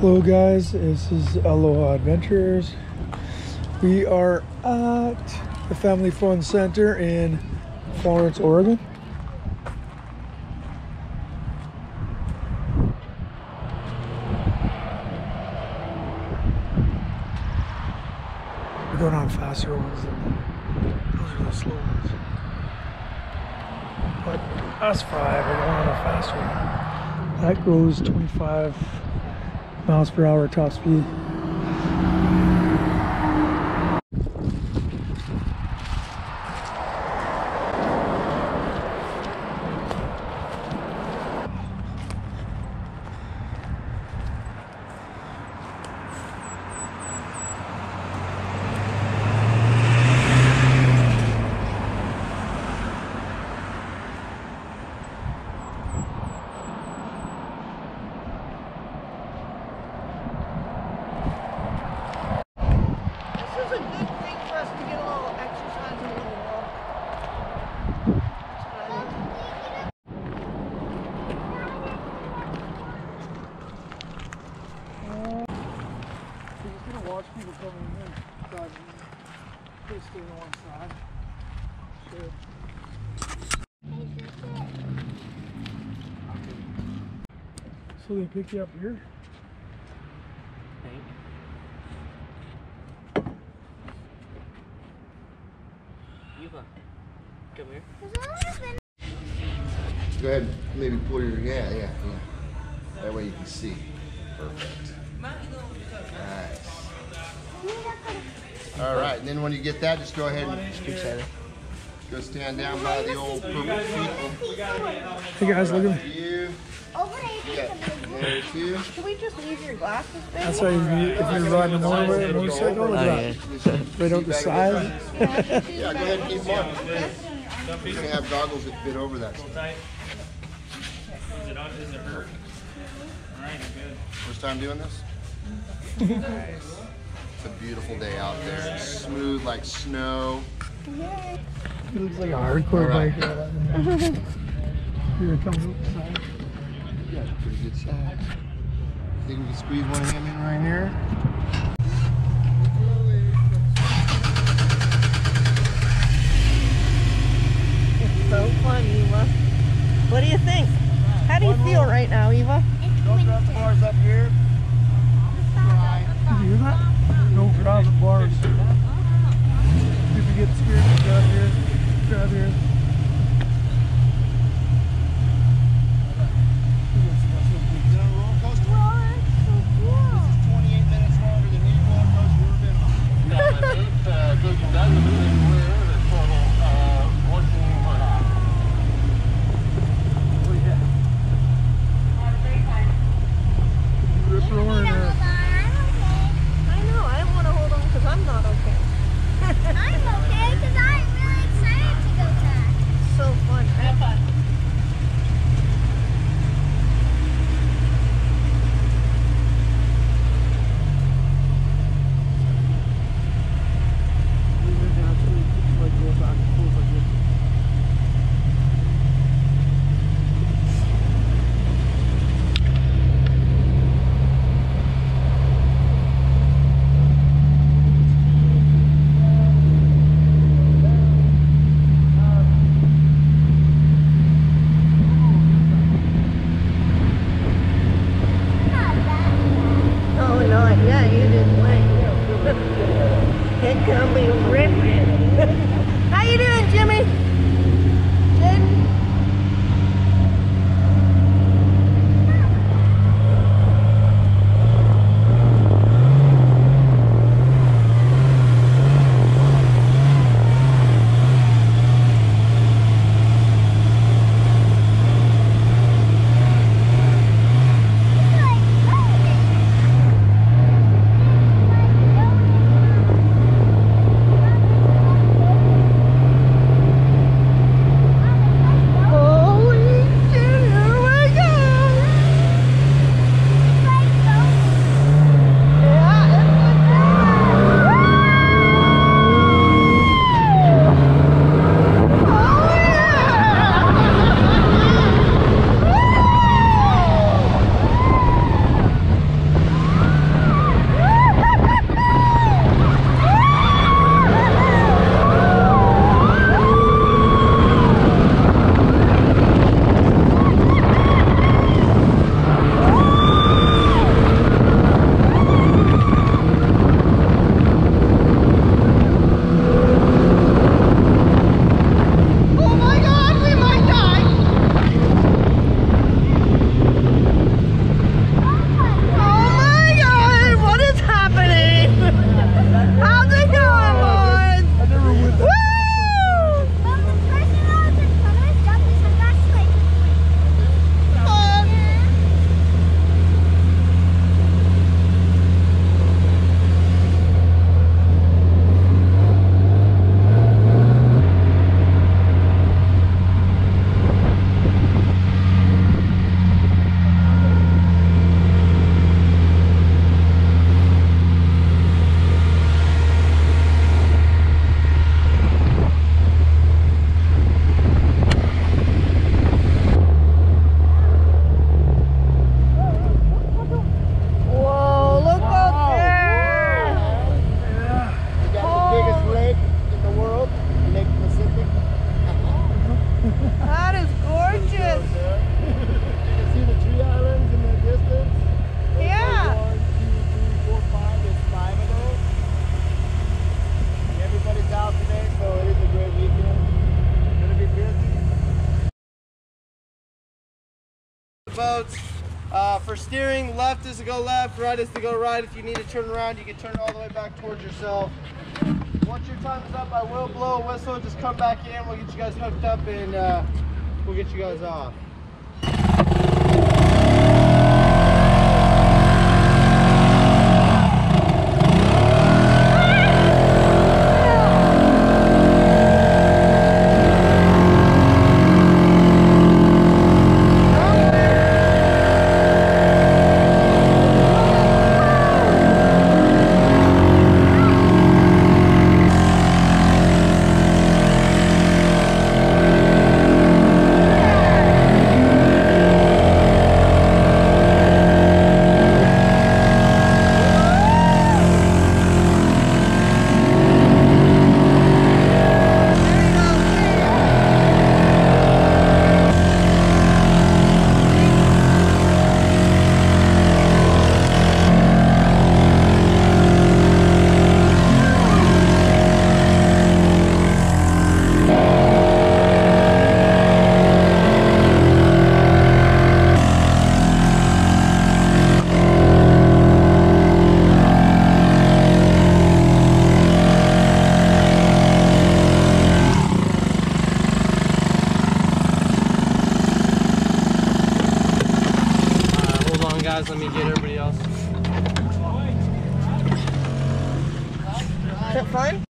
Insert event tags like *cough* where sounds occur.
Hello guys, this is Aloha Adventures. We are at the Family Fun Center in Florence, Oregon. We're going on faster ones than those are the slow ones. But us five are going on a faster one. That goes 25 miles per hour top speed. This is a good thing for us to get a little exercise and a little walk. We're just gonna watch people coming in, driving in. They stay on one side. Sure. So they pick you up here? Eva, come here. Go ahead, maybe pull your, yeah, yeah, yeah. That way you can see. Perfect. All right, and then when you get that, just go ahead and go stand down by the old purple people. Hey guys, look at me. Oh, you, yeah, there too. Can we just leave your glasses, there? That's how you, if you're riding a motorway, a motorcycle, look at that. Oh, *laughs* right out the side. *laughs* Yeah, go ahead and keep them on. You're gonna have goggles that fit over that. Stuff. Is it on? Is it hurt? All right, good. First time doing this? *laughs* It's a beautiful day out there. It's smooth like snow. He looks like a hardcore All right. biker. Here it comes up the side. You got a pretty good size. Think we can squeeze one of them in right here? It's so fun, Eva. What do you think? How do you feel right now, Eva? Don't drop the bars up here. Did you hear that? No private bars. You get scared, grab here, grab here. Boats. Uh, for steering, left is to go left, right is to go right. If you need to turn around, you can turn all the way back towards yourself. Once your time is up, I will blow a whistle. Just come back in. We'll get you guys hooked up and uh, we'll get you guys off. Uh, hold on, guys. Let me get everybody else. Is that fun?